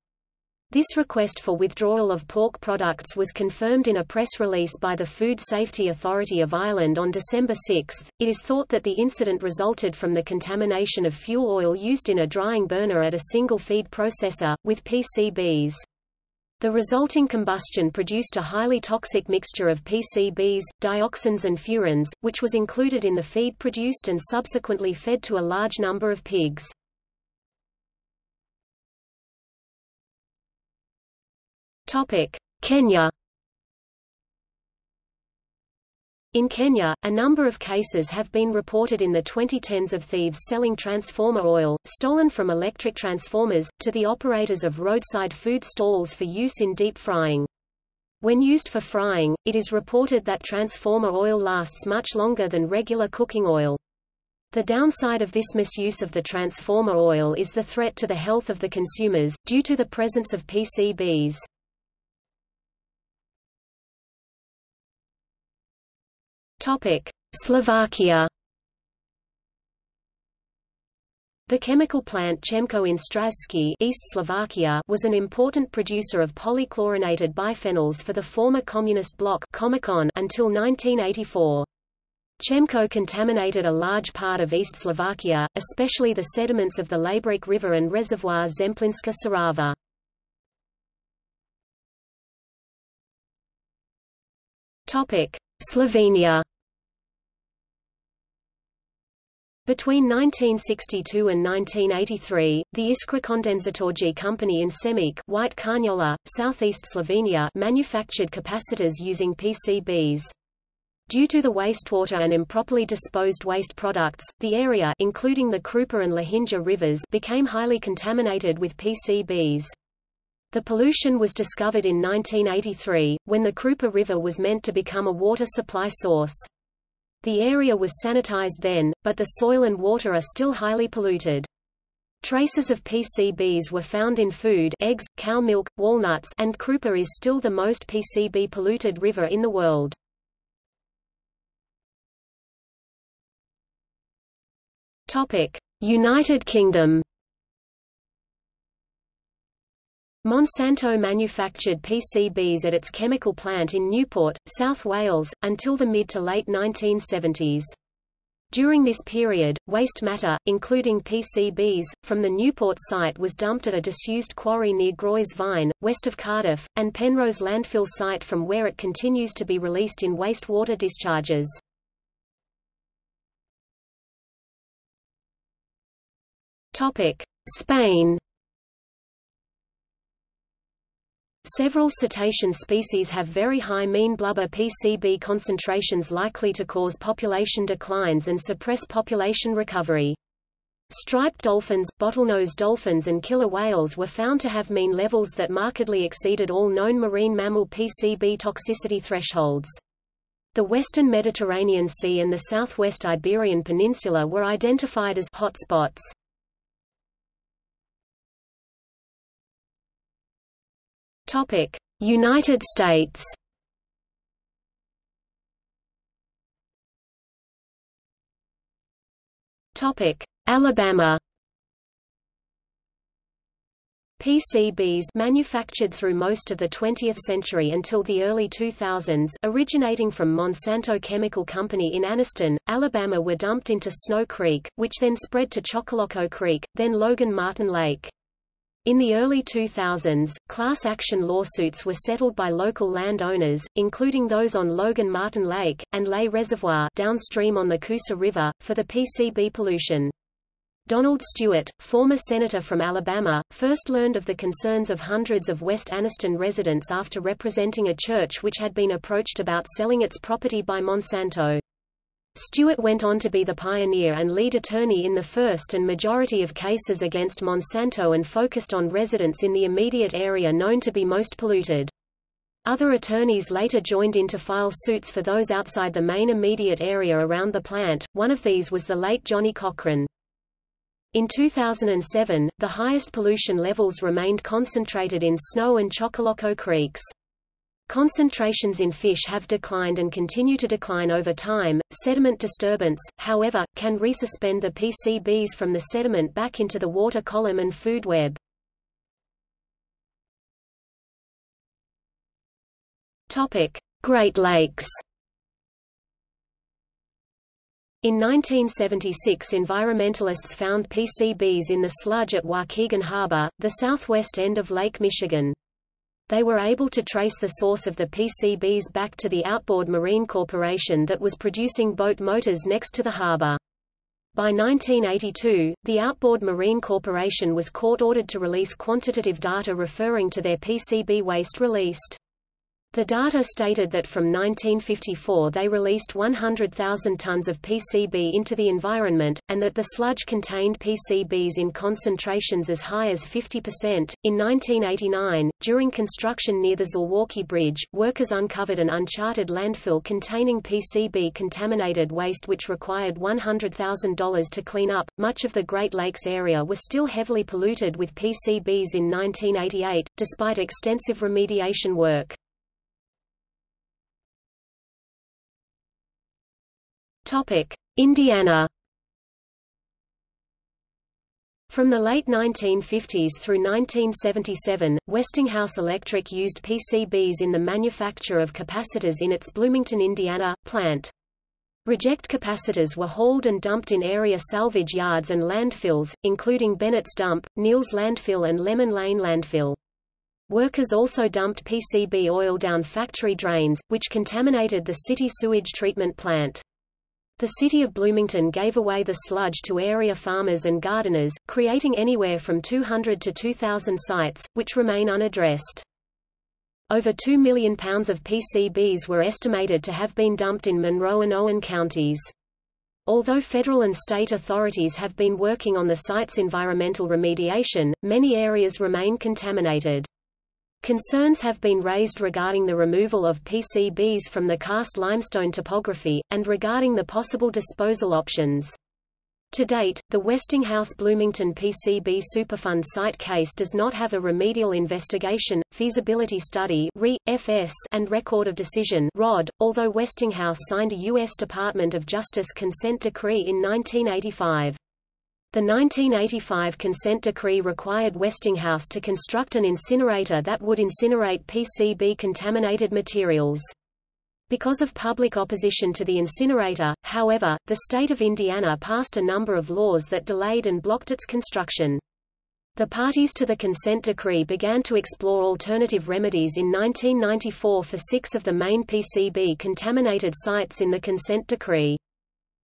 This request for withdrawal of pork products was confirmed in a press release by the Food Safety Authority of Ireland on December 6. It is thought that the incident resulted from the contamination of fuel oil used in a drying burner at a single feed processor, with PCBs. The resulting combustion produced a highly toxic mixture of PCBs, dioxins and furans, which was included in the feed produced and subsequently fed to a large number of pigs. Kenya In Kenya, a number of cases have been reported in the 2010s of thieves selling transformer oil, stolen from electric transformers, to the operators of roadside food stalls for use in deep frying. When used for frying, it is reported that transformer oil lasts much longer than regular cooking oil. The downside of this misuse of the transformer oil is the threat to the health of the consumers, due to the presence of PCBs. Slovakia The chemical plant Chemko in Strážske East Slovakia was an important producer of polychlorinated biphenyls for the former Communist bloc until 1984. Chemko contaminated a large part of East Slovakia, especially the sediments of the Laborec River and reservoir Zemplínska šírava. Slovenia Between 1962 and 1983, the Iskra Kondenzatorji company in Semič White Carniola, southeast Slovenia manufactured capacitors using PCBs. Due to the wastewater and improperly disposed waste products, the area including the Krupa and Lahinja rivers became highly contaminated with PCBs. The pollution was discovered in 1983, when the Krupa River was meant to become a water supply source. The area was sanitized then, but the soil and water are still highly polluted. Traces of PCBs were found in food eggs, cow milk, walnuts and Krupa is still the most PCB-polluted river in the world. United Kingdom Monsanto manufactured PCBs at its chemical plant in Newport, South Wales, until the mid to late 1970s. During this period, waste matter, including PCBs, from the Newport site was dumped at a disused quarry near Groes-faen, west of Cardiff, and Penrose landfill site from where it continues to be released in wastewater discharges. Spain Several cetacean species have very high mean blubber PCB concentrations likely to cause population declines and suppress population recovery. Striped dolphins, bottlenose dolphins and killer whales were found to have mean levels that markedly exceeded all known marine mammal PCB toxicity thresholds. The western Mediterranean Sea and the southwest Iberian Peninsula were identified as hotspots. Topic: United States. Topic: Alabama. PCBs manufactured through most of the 20th century until the early 2000s originating from Monsanto Chemical Company in Anniston, Alabama were dumped into Snow Creek, which then spread to Choccolocco Creek, then Logan Martin Lake. In the early 2000s, class action lawsuits were settled by local landowners, including those on Logan Martin Lake, and Lay Reservoir downstream on the Coosa River, for the PCB pollution. Donald Stewart, former senator from Alabama, first learned of the concerns of hundreds of West Anniston residents after representing a church which had been approached about selling its property by Monsanto. Stewart went on to be the pioneer and lead attorney in the first and majority of cases against Monsanto and focused on residents in the immediate area known to be most polluted. Other attorneys later joined in to file suits for those outside the main immediate area around the plant, one of these was the late Johnnie Cochran. In 2007, the highest pollution levels remained concentrated in Snow and Choccolocco creeks. Concentrations in fish have declined and continue to decline over time. Sediment disturbance, however, can resuspend the PCBs from the sediment back into the water column and food web. Topic: Great Lakes. In 1976 environmentalists found PCBs in the sludge at Waukegan Harbor, the southwest end of Lake Michigan. They were able to trace the source of the PCBs back to the Outboard Marine Corporation that was producing boat motors next to the harbor. By 1982, the Outboard Marine Corporation was court-ordered to release quantitative data referring to their PCB waste released. The data stated that from 1954 they released 100,000 tons of PCB into the environment, and that the sludge contained PCBs in concentrations as high as 50%. In 1989, during construction near the Zilwaukee Bridge, workers uncovered an uncharted landfill containing PCB contaminated waste which required $100,000 to clean up. Much of the Great Lakes area was still heavily polluted with PCBs in 1988, despite extensive remediation work. Topic: Indiana. From the late 1950s through 1977, Westinghouse Electric used PCBs in the manufacture of capacitors in its Bloomington, Indiana, plant. Reject capacitors were hauled and dumped in area salvage yards and landfills, including Bennett's Dump, Neal's Landfill and Lemon Lane Landfill. Workers also dumped PCB oil down factory drains, which contaminated the city sewage treatment plant. The city of Bloomington gave away the sludge to area farmers and gardeners, creating anywhere from 200 to 2,000 sites, which remain unaddressed. Over 2 million pounds of PCBs were estimated to have been dumped in Monroe and Owen counties. Although federal and state authorities have been working on the site's environmental remediation, many areas remain contaminated. Concerns have been raised regarding the removal of PCBs from the karst limestone topography, and regarding the possible disposal options. To date, the Westinghouse Bloomington PCB Superfund site case does not have a remedial investigation, feasibility study FS, and record of decision ROD, although Westinghouse signed a U.S. Department of Justice consent decree in 1985. The 1985 consent decree required Westinghouse to construct an incinerator that would incinerate PCB-contaminated materials. Because of public opposition to the incinerator, however, the state of Indiana passed a number of laws that delayed and blocked its construction. The parties to the consent decree began to explore alternative remedies in 1994 for six of the main PCB-contaminated sites in the consent decree.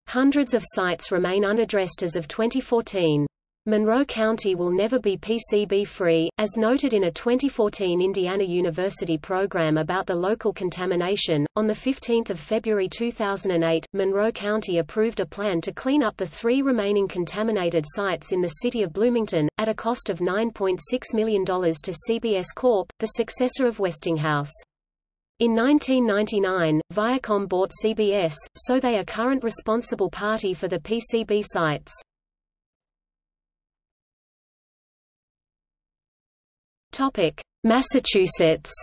Hundreds of sites remain unaddressed as of 2014. Monroe County will never be PCB-free, as noted in a 2014 Indiana University program about the local contamination. On 15 February 2008, Monroe County approved a plan to clean up the three remaining contaminated sites in the city of Bloomington, at a cost of $9.6 million to CBS Corp., the successor of Westinghouse. In 1999, Viacom bought CBS, so they are current responsible party for the PCB sites. Topic: Massachusetts.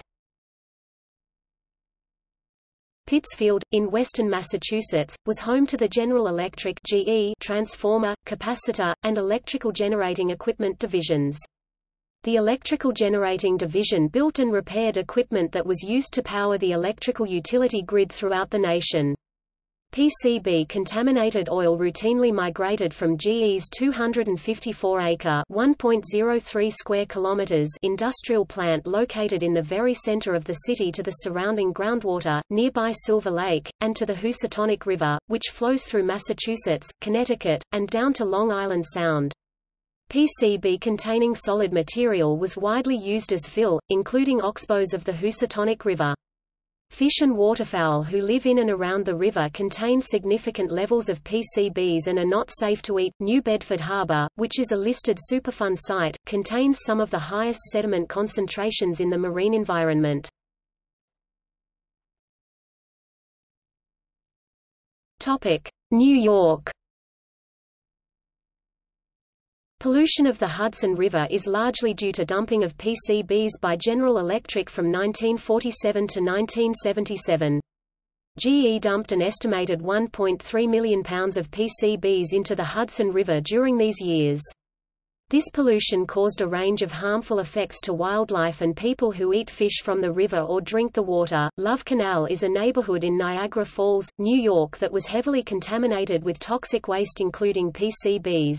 Pittsfield, in western Massachusetts, was home to the General Electric GE transformer, capacitor, and electrical generating equipment divisions. The electrical generating division built and repaired equipment that was used to power the electrical utility grid throughout the nation. PCB-contaminated oil routinely migrated from GE's 254-acre (1.03 square kilometers) industrial plant located in the very center of the city to the surrounding groundwater, nearby Silver Lake, and to the Housatonic River, which flows through Massachusetts, Connecticut, and down to Long Island Sound. PCB containing solid material was widely used as fill, including oxbows of the Housatonic River. Fish and waterfowl who live in and around the river contain significant levels of PCBs and are not safe to eat. New Bedford Harbor, which is a listed Superfund site, contains some of the highest sediment concentrations in the marine environment. Topic: New York Pollution of the Hudson River is largely due to dumping of PCBs by General Electric from 1947 to 1977. GE dumped an estimated 1.3 million pounds of PCBs into the Hudson River during these years. This pollution caused a range of harmful effects to wildlife and people who eat fish from the river or drink the water. Love Canal is a neighborhood in Niagara Falls, New York that was heavily contaminated with toxic waste including PCBs.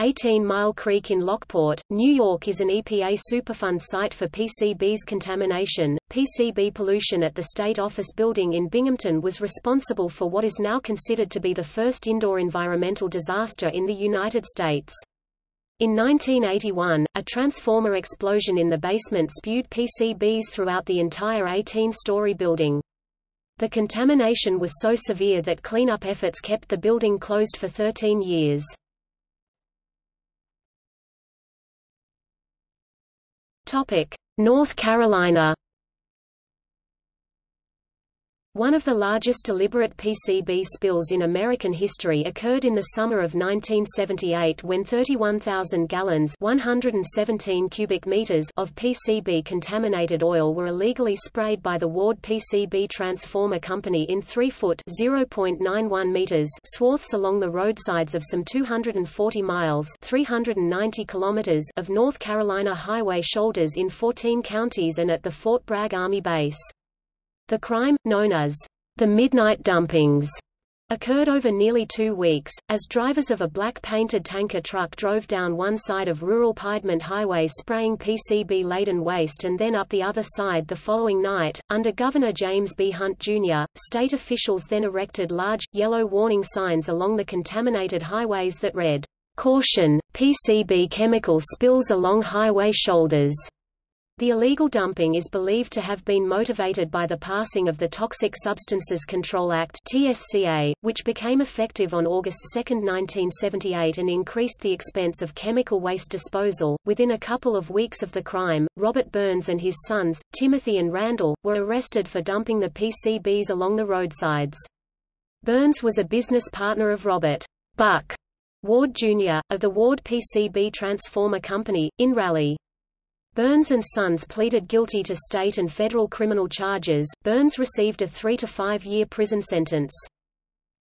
18 Mile Creek in Lockport, New York is an EPA Superfund site for PCBs contamination. PCB pollution at the State Office building in Binghamton was responsible for what is now considered to be the first indoor environmental disaster in the United States. In 1981, a transformer explosion in the basement spewed PCBs throughout the entire 18-story building. The contamination was so severe that cleanup efforts kept the building closed for 13 years. North Carolina one of the largest deliberate PCB spills in American history occurred in the summer of 1978 when 31,000 gallons 117 cubic meters of PCB-contaminated oil were illegally sprayed by the Ward PCB Transformer Company in 3-foot (0.91 meters) swaths along the roadsides of some 240 miles 390 kilometers of North Carolina highway shoulders in 14 counties and at the Fort Bragg Army Base. The crime, known as the Midnight Dumpings, occurred over nearly two weeks, as drivers of a black-painted tanker truck drove down one side of rural Piedmont Highway spraying PCB-laden waste and then up the other side the following night. Under Governor James B. Hunt, Jr., state officials then erected large, yellow warning signs along the contaminated highways that read, Caution, PCB chemical spills along highway shoulders. The illegal dumping is believed to have been motivated by the passing of the Toxic Substances Control Act (TSCA), which became effective on August 2, 1978 and increased the expense of chemical waste disposal. Within a couple of weeks of the crime, Robert Burns and his sons, Timothy and Randall, were arrested for dumping the PCBs along the roadsides. Burns was a business partner of Robert Buck Ward Jr., of the Ward PCB Transformer Company, in Raleigh. Burns and Sons pleaded guilty to state and federal criminal charges. Burns received a three to five year prison sentence.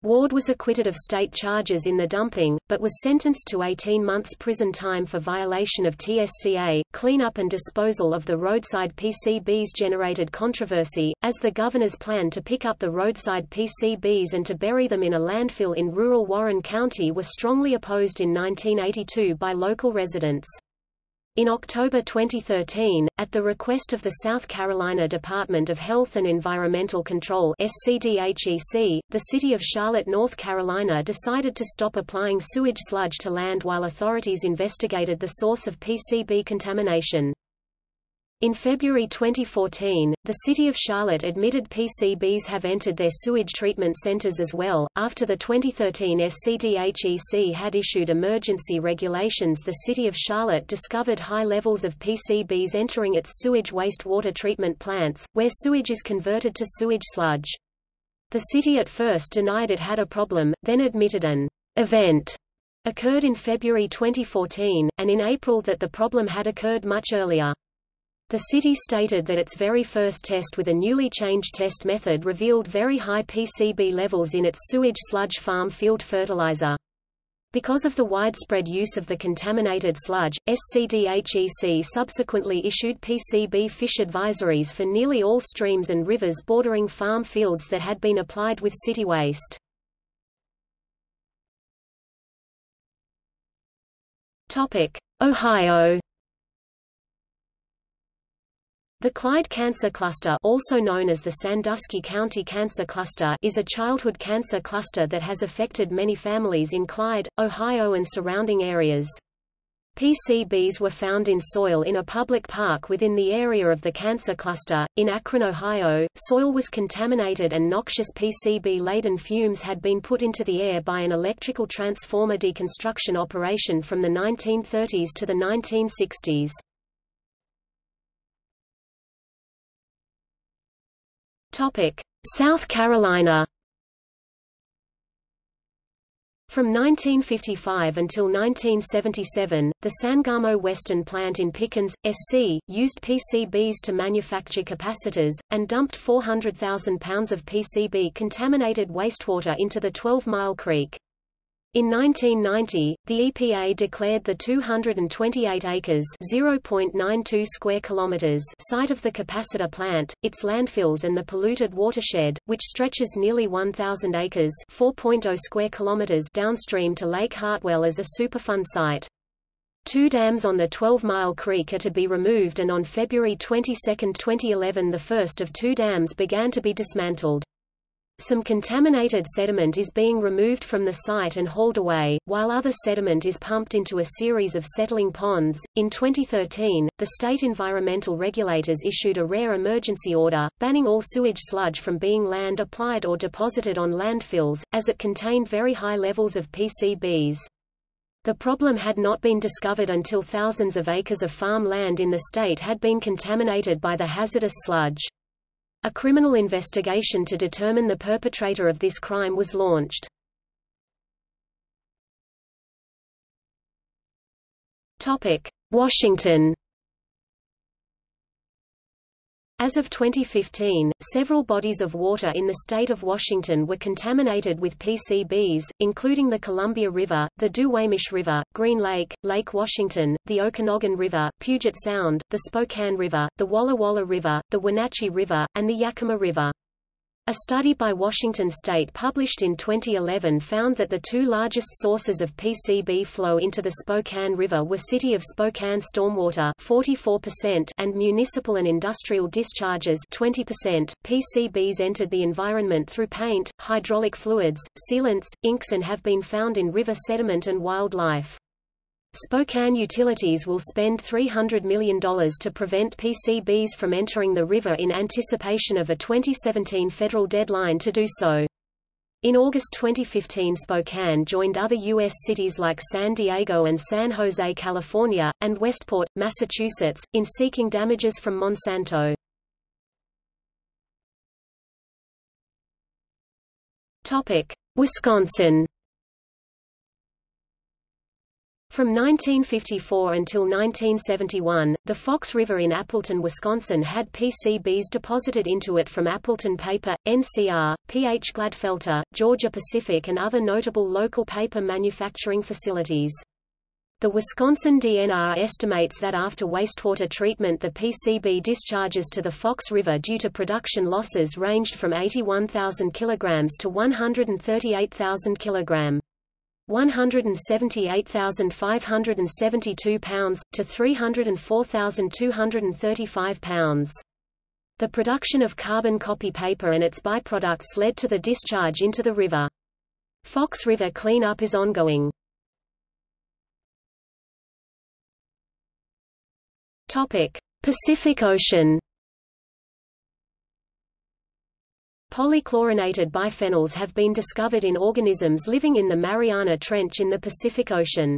Ward was acquitted of state charges in the dumping, but was sentenced to 18 months prison time for violation of TSCA. Cleanup and disposal of the roadside PCBs generated controversy, as the governor's plan to pick up the roadside PCBs and to bury them in a landfill in rural Warren County were strongly opposed in 1982 by local residents. In October 2013, at the request of the South Carolina Department of Health and Environmental Control SCDHEC, the city of Charlotte, North Carolina decided to stop applying sewage sludge to land while authorities investigated the source of PCB contamination. In February 2014, the City of Charlotte admitted PCBs have entered their sewage treatment centers as well. After the 2013 SCDHEC had issued emergency regulations, the City of Charlotte discovered high levels of PCBs entering its sewage wastewater treatment plants, where sewage is converted to sewage sludge. The city at first denied it had a problem, then admitted an event occurred in February 2014, and in April that the problem had occurred much earlier. The city stated that its very first test with a newly changed test method revealed very high PCB levels in its sewage sludge farm field fertilizer. Because of the widespread use of the contaminated sludge, SCDHEC subsequently issued PCB fish advisories for nearly all streams and rivers bordering farm fields that had been applied with city waste. Ohio the Clyde Cancer Cluster also known as the Sandusky County Cancer Cluster is a childhood cancer cluster that has affected many families in Clyde, Ohio and surrounding areas. PCBs were found in soil in a public park within the area of the cancer cluster. In Akron, Ohio, soil was contaminated and noxious PCB-laden fumes had been put into the air by an electrical transformer deconstruction operation from the 1930s to the 1960s. South Carolina From 1955 until 1977, the Sangamo Weston plant in Pickens, SC, used PCBs to manufacture capacitors, and dumped 400,000 pounds of PCB-contaminated wastewater into the 12 Mile Creek. In 1990, the EPA declared the 228 acres (0.92 square kilometers) site of the capacitor plant, its landfills and the polluted watershed, which stretches nearly 1,000 acres (4.0 square kilometers) downstream to Lake Hartwell as a Superfund site. Two dams on the 12 Mile Creek are to be removed and on February 22, 2011 the first of two dams began to be dismantled. Some contaminated sediment is being removed from the site and hauled away, while other sediment is pumped into a series of settling ponds. In 2013, the state environmental regulators issued a rare emergency order, banning all sewage sludge from being land applied or deposited on landfills, as it contained very high levels of PCBs. The problem had not been discovered until thousands of acres of farm land in the state had been contaminated by the hazardous sludge. A criminal investigation to determine the perpetrator of this crime was launched. Washington as of 2015, several bodies of water in the state of Washington were contaminated with PCBs, including the Columbia River, the Duwamish River, Green Lake, Lake Washington, the Okanogan River, Puget Sound, the Spokane River, the Walla Walla River, the Wenatchee River, and the Yakima River. A study by Washington State published in 2011 found that the two largest sources of PCB flow into the Spokane River were City of Spokane stormwater 44% and municipal and industrial discharges 20%. PCBs entered the environment through paint, hydraulic fluids, sealants, inks and have been found in river sediment and wildlife. Spokane Utilities will spend $300 million to prevent PCBs from entering the river in anticipation of a 2017 federal deadline to do so. In August 2015 Spokane joined other U.S. cities like San Diego and San Jose, California, and Westport, Massachusetts, in seeking damages from Monsanto. Wisconsin from 1954 until 1971, the Fox River in Appleton, Wisconsin had PCBs deposited into it from Appleton Paper, NCR, P.H. Glatfelter, Georgia Pacific and other notable local paper manufacturing facilities. The Wisconsin DNR estimates that after wastewater treatment the PCB discharges to the Fox River due to production losses ranged from 81,000 kg to 138,000 kg. 178,572 pounds, to 304,235 pounds. The production of carbon copy paper and its byproducts led to the discharge into the river. Fox River cleanup is ongoing. Pacific Ocean Polychlorinated biphenyls have been discovered in organisms living in the Mariana Trench in the Pacific Ocean.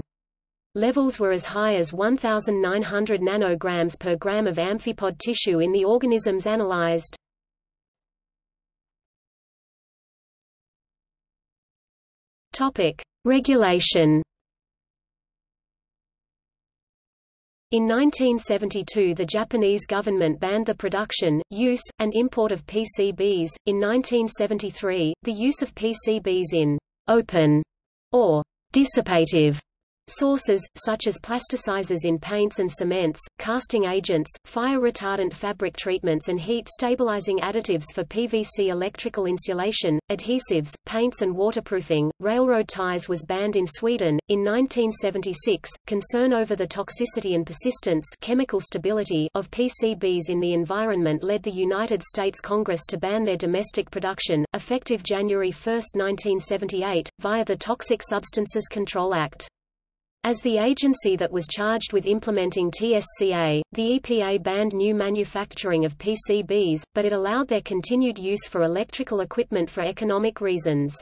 Levels were as high as 1,900 nanograms per gram of amphipod tissue in the organisms analyzed. Regulation In 1972 the Japanese government banned the production, use, and import of PCBs. In 1973, the use of PCBs in open or dissipative Sources, such as plasticizers in paints and cements, casting agents, fire-retardant fabric treatments and heat-stabilizing additives for PVC electrical insulation, adhesives, paints and waterproofing. Railroad ties was banned in Sweden. In 1976, concern over the toxicity and persistence chemical stability of PCBs in the environment led the United States Congress to ban their domestic production, effective January 1, 1978, via the Toxic Substances Control Act. As the agency that was charged with implementing TSCA, the EPA banned new manufacturing of PCBs, but it allowed their continued use for electrical equipment for economic reasons.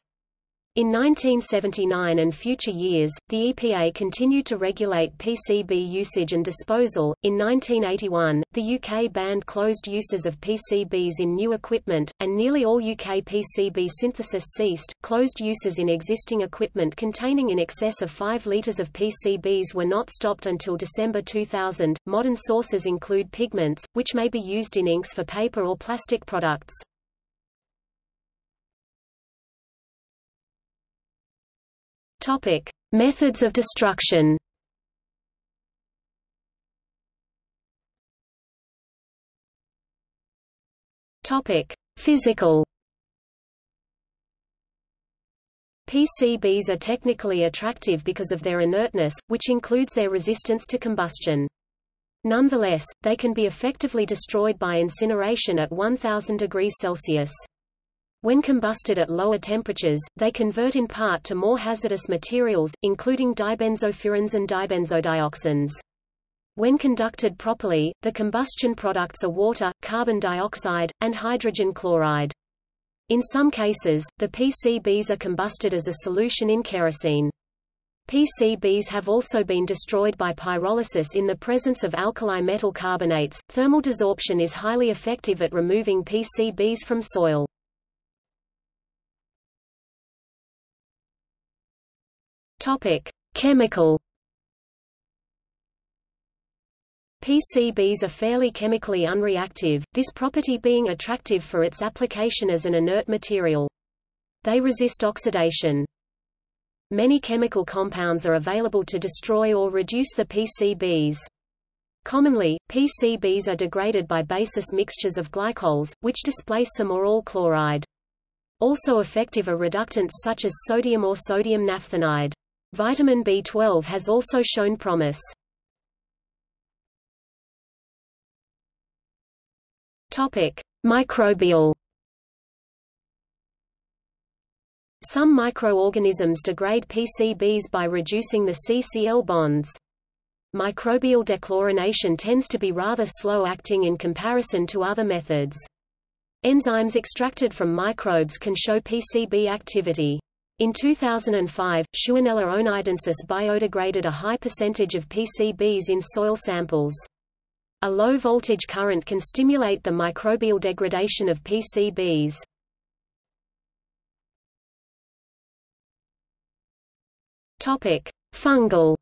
In 1979 and future years, the EPA continued to regulate PCB usage and disposal. In 1981, the UK banned closed uses of PCBs in new equipment, and nearly all UK PCB synthesis ceased. Closed uses in existing equipment containing in excess of 5 litres of PCBs were not stopped until December 2000. Modern sources include pigments, which may be used in inks for paper or plastic products. Topic: Methods of destruction. Topic: Physical. PCBs are technically attractive because of their inertness, which includes their resistance to combustion. Nonetheless, they can be effectively destroyed by incineration at 1000 degrees Celsius. When combusted at lower temperatures, they convert in part to more hazardous materials, including dibenzofurans and dibenzodioxins. When conducted properly, the combustion products are water, carbon dioxide, and hydrogen chloride. In some cases, the PCBs are combusted as a solution in kerosene. PCBs have also been destroyed by pyrolysis in the presence of alkali metal carbonates. Thermal desorption is highly effective at removing PCBs from soil. Topic: Chemical. PCBs are fairly chemically unreactive, this property being attractive for its application as an inert material. They resist oxidation. Many chemical compounds are available to destroy or reduce the PCBs. Commonly, PCBs are degraded by basis mixtures of glycols, which displace some or all chloride. Also effective are reductants such as sodium or sodium naphthalenide. Vitamin B12 has also shown promise. Topic: Microbial. Some microorganisms degrade PCBs by reducing the CCl bonds. Microbial dechlorination tends to be rather slow-acting in comparison to other methods. Enzymes extracted from microbes can show PCB activity. In 2005, Shewanella oneidensis biodegraded a high percentage of PCBs in soil samples. A low-voltage current can stimulate the microbial degradation of PCBs. Topic: Fungal.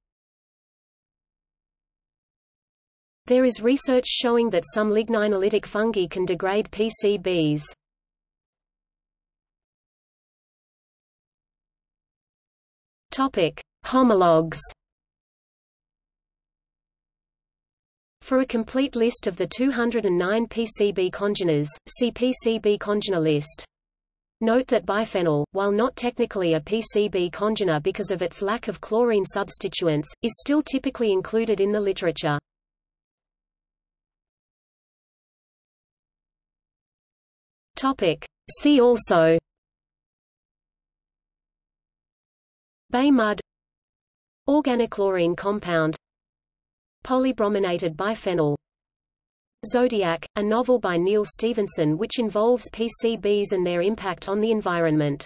There is research showing that some ligninolytic fungi can degrade PCBs. Topic: Homologs. For a complete list of the 209 PCB congeners, see PCB congener list. Note that biphenyl, while not technically a PCB congener because of its lack of chlorine substituents, is still typically included in the literature. Topic. See also Bay mud Organochlorine compound Polybrominated biphenyl Zodiac, a novel by Neal Stephenson which involves PCBs and their impact on the environment